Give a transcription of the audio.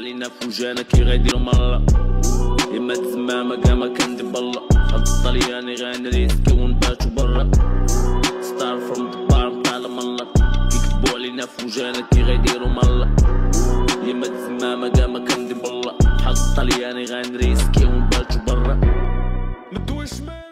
علينا فوجانا وجانا كي غيديرو مرة إما تزمامة كاما كندي هاد الطلياني غانا ريسكي ونباتو برا. ستار فروم ذا بار طالع مالله كيكتبو علينا فوجانا وجانا كي غيديرو مرة. إما تزمامة كاما كندي هاد الطلياني غانا ريسكي ونباتو برا. مدوي شمال.